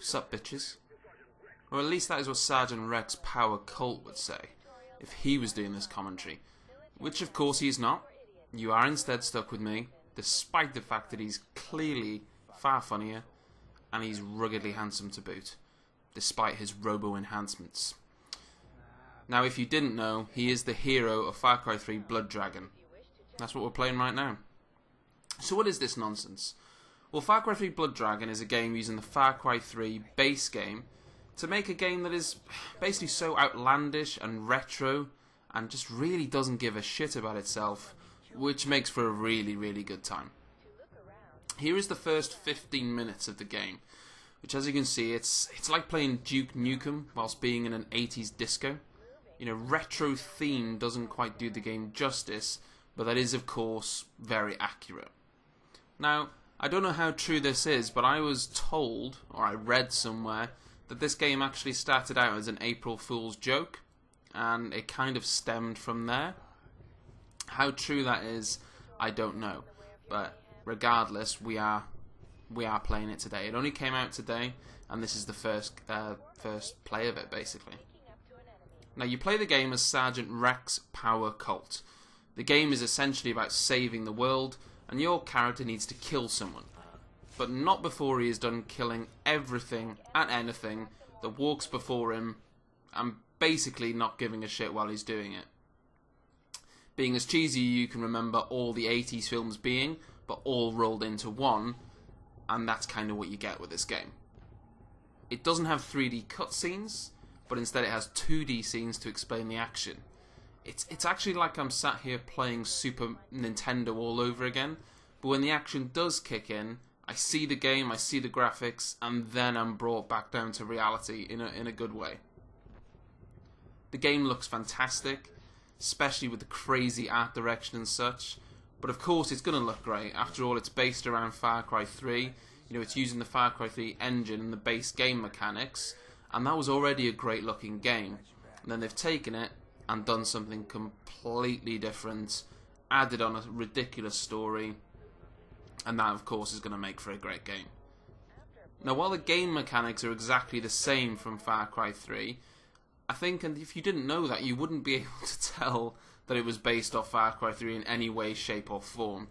Sup, bitches? Or at least that is what Sergeant Rex Power Colt would say, if he was doing this commentary. Which, of course, he is not. You are instead stuck with me, despite the fact that he's clearly far funnier, and he's ruggedly handsome to boot, despite his robo enhancements. Now, if you didn't know, he is the hero of Far Cry 3 Blood Dragon. That's what we're playing right now. So, what is this nonsense? Well, Far Cry 3 Blood Dragon is a game using the Far Cry 3 base game to make a game that is basically so outlandish and retro and just really doesn't give a shit about itself, which makes for a really, really good time. Here is the first 15 minutes of the game, which as you can see, it's it's like playing Duke Nukem whilst being in an 80s disco. You know, retro theme doesn't quite do the game justice, but that is of course very accurate. Now, I don't know how true this is, but I was told, or I read somewhere, that this game actually started out as an April Fool's joke, and it kind of stemmed from there. How true that is, I don't know, but regardless, we are we are playing it today. It only came out today, and this is the first uh, first play of it, basically. Now you play the game as Sergeant Rex Power Colt. The game is essentially about saving the world, and your character needs to kill someone but not before he is done killing everything and anything that walks before him and basically not giving a shit while he's doing it. Being as cheesy you can remember all the 80s films being, but all rolled into one, and that's kind of what you get with this game. It doesn't have 3D cutscenes, but instead it has 2D scenes to explain the action. It's it's actually like I'm sat here playing Super Nintendo all over again, but when the action does kick in, I see the game, I see the graphics, and then I'm brought back down to reality in a in a good way. The game looks fantastic, especially with the crazy art direction and such. But of course, it's going to look great. After all, it's based around Far Cry 3. You know, it's using the Far Cry 3 engine and the base game mechanics, and that was already a great looking game. And then they've taken it and done something completely different, added on a ridiculous story, and that, of course, is going to make for a great game. Now, while the game mechanics are exactly the same from Far Cry 3, I think, and if you didn't know that, you wouldn't be able to tell that it was based off Far Cry 3 in any way, shape, or form.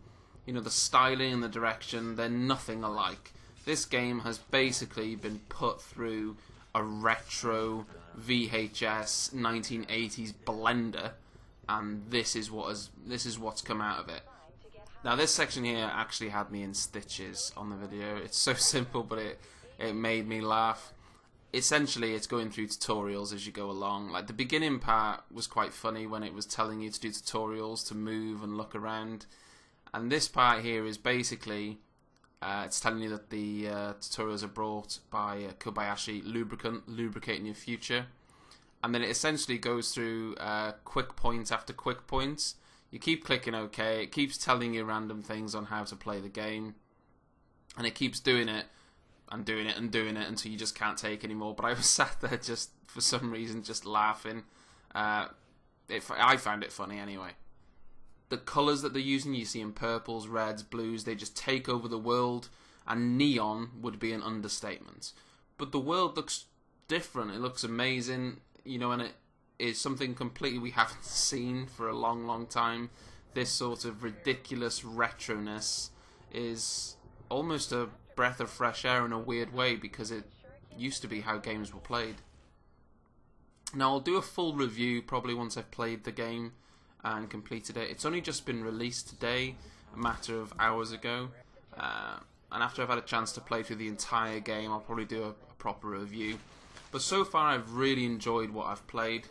You know, the styling and the direction, they're nothing alike. This game has basically been put through a retro VHS 1980s blender, and this is what has, this is what's come out of it. Now this section here actually had me in stitches on the video. It's so simple, but it it made me laugh. Essentially, it's going through tutorials as you go along. Like the beginning part was quite funny when it was telling you to do tutorials to move and look around, and this part here is basically uh, it's telling you that the uh, tutorials are brought by uh, Kobayashi Lubricant, lubricating your future, and then it essentially goes through uh, quick points after quick points you keep clicking OK. It keeps telling you random things on how to play the game, and it keeps doing it and doing it and doing it until you just can't take anymore. But I was sat there just for some reason just laughing. Uh, it, I found it funny anyway. The colours that they're using, you see in purples, reds, blues, they just take over the world, and neon would be an understatement. But the world looks different. It looks amazing, you know, and it is something completely we haven't seen for a long, long time. This sort of ridiculous retroness is almost a breath of fresh air in a weird way because it used to be how games were played. Now, I'll do a full review probably once I've played the game and completed it. It's only just been released today, a matter of hours ago. Uh, and after I've had a chance to play through the entire game, I'll probably do a, a proper review. But so far, I've really enjoyed what I've played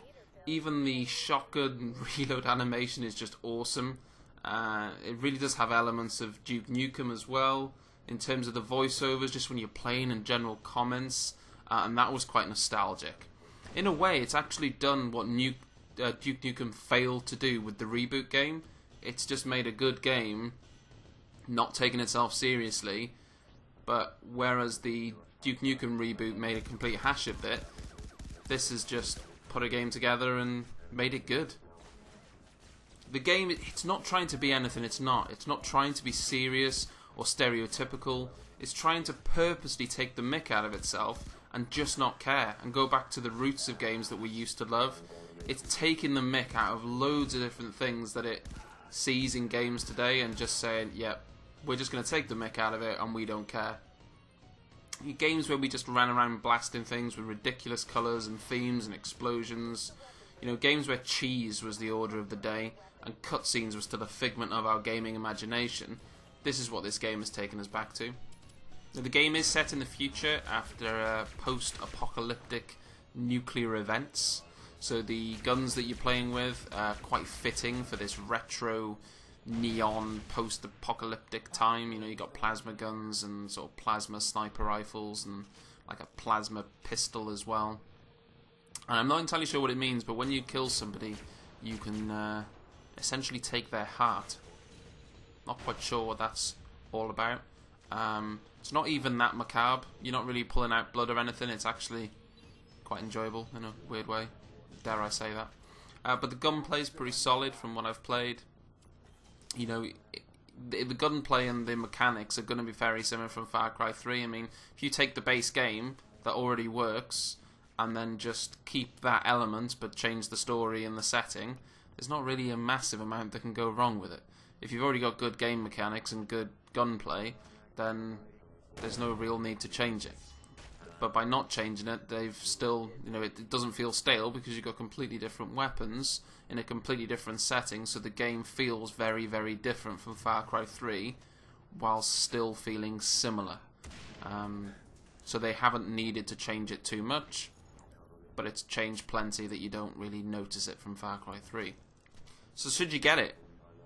even the shotgun reload animation is just awesome. Uh, it really does have elements of Duke Nukem as well in terms of the voiceovers, just when you're playing and general comments, uh, and that was quite nostalgic. In a way, it's actually done what Nuke, uh, Duke Nukem failed to do with the reboot game. It's just made a good game, not taking itself seriously, but whereas the Duke Nukem reboot made a complete hash of it, this has just put a game together and made it good. The game, it's not trying to be anything, it's not. It's not trying to be serious or stereotypical. It's trying to purposely take the mick out of itself and just not care and go back to the roots of games that we used to love. It's taking the mick out of loads of different things that it sees in games today and just saying, yep, we're just going to take the mick out of it and we don't care. Games where we just ran around blasting things with ridiculous colours and themes and explosions. You know, games where cheese was the order of the day and cutscenes were still a figment of our gaming imagination. This is what this game has taken us back to. Now, the game is set in the future after uh, post-apocalyptic nuclear events. So the guns that you're playing with are quite fitting for this retro neon post-apocalyptic time. You know, you got plasma guns and sort of plasma sniper rifles and like a plasma pistol as well. And I'm not entirely sure what it means, but when you kill somebody, you can uh, essentially take their heart. Not quite sure what that's all about. Um, it's not even that macabre. You're not really pulling out blood or anything. It's actually quite enjoyable in a weird way. Dare I say that? Uh, but the gunplay is pretty solid from what I've played. You know, the, the gunplay and the mechanics are going to be very similar from Far Cry 3. I mean, if you take the base game that already works and then just keep that element but change the story and the setting, there's not really a massive amount that can go wrong with it. If you've already got good game mechanics and good gunplay, then there's no real need to change it. But by not changing it, they've still, you know, it, it doesn't feel stale because you've got completely different weapons in a completely different setting, so the game feels very, very different from Far Cry 3, while still feeling similar. Um, so they haven't needed to change it too much, but it's changed plenty that you don't really notice it from Far Cry 3. So should you get it?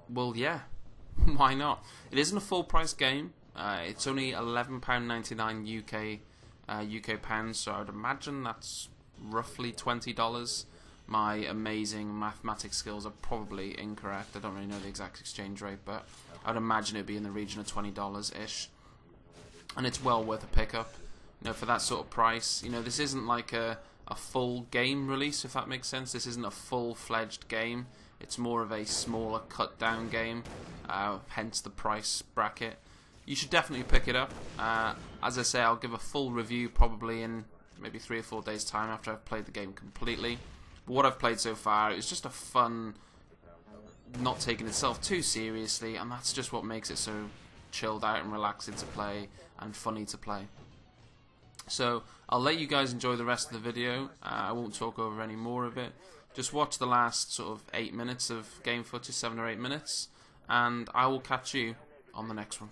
Well, yeah. Why not? It isn't a full price game. Uh, it's only £11.99 UK uh, UK pounds, so I'd imagine that's roughly $20. My amazing mathematics skills are probably incorrect. I don't really know the exact exchange rate, but I'd imagine it'd be in the region of $20 ish. And it's well worth a pickup. You know, for that sort of price. You know, this isn't like a, a full game release, if that makes sense. This isn't a full fledged game. It's more of a smaller cut down game, uh, hence the price bracket you should definitely pick it up. Uh, as I say, I'll give a full review probably in maybe three or four days' time after I've played the game completely. But what I've played so far is just a fun, not taking itself too seriously, and that's just what makes it so chilled out and relaxing to play and funny to play. So I'll let you guys enjoy the rest of the video. Uh, I won't talk over any more of it. Just watch the last sort of eight minutes of game footage, seven or eight minutes, and I will catch you on the next one.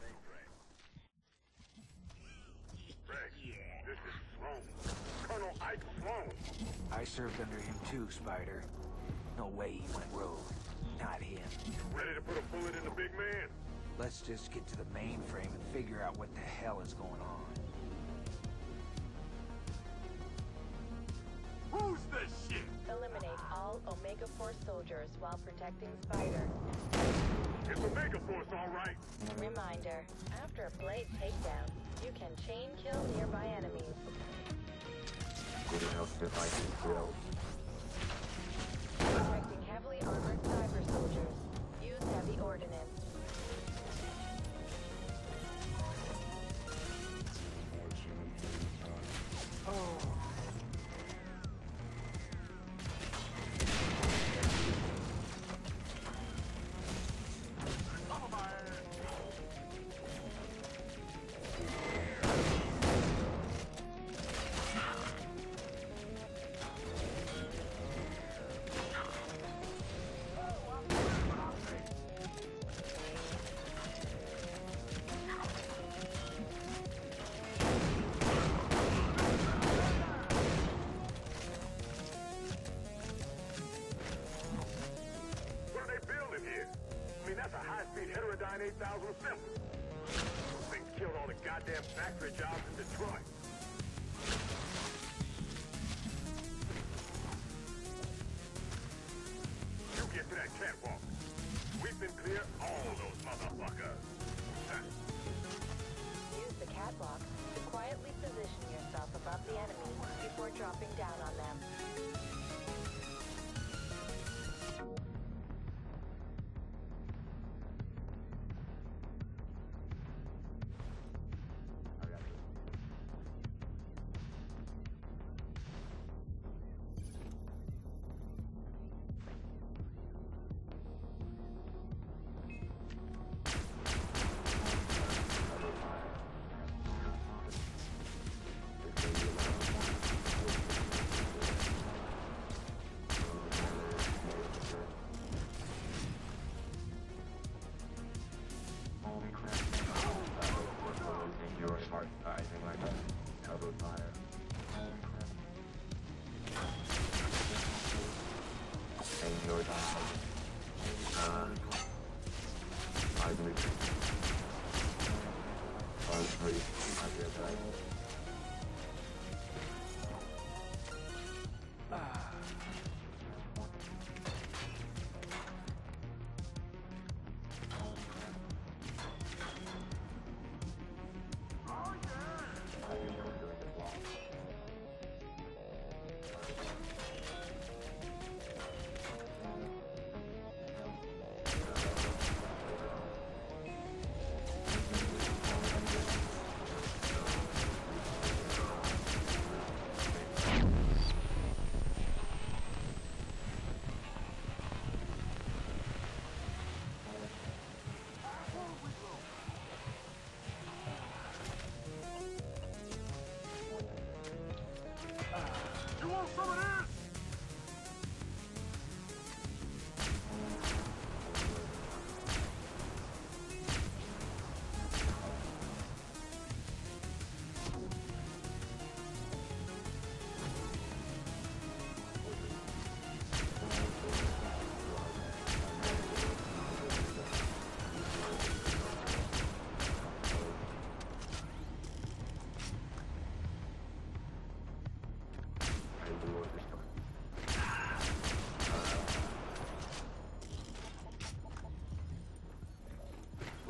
I served under him too, Spider. No way he went rogue. Not him. Ready to put a bullet in the big man? Let's just get to the mainframe and figure out what the hell is going on. Who's the shit? Eliminate all Omega Force soldiers while protecting Spider. It's Omega Force, all right. Reminder, after a blade takedown, you can chain kill nearby getting out devices built. 108,000 simple. Things killed all the goddamn factory jobs in Detroit.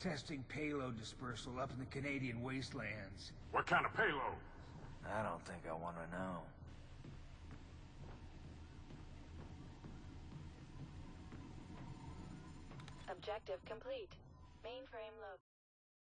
Testing payload dispersal up in the Canadian wastelands. What kind of payload? I don't think I want to know. Objective complete. Mainframe located.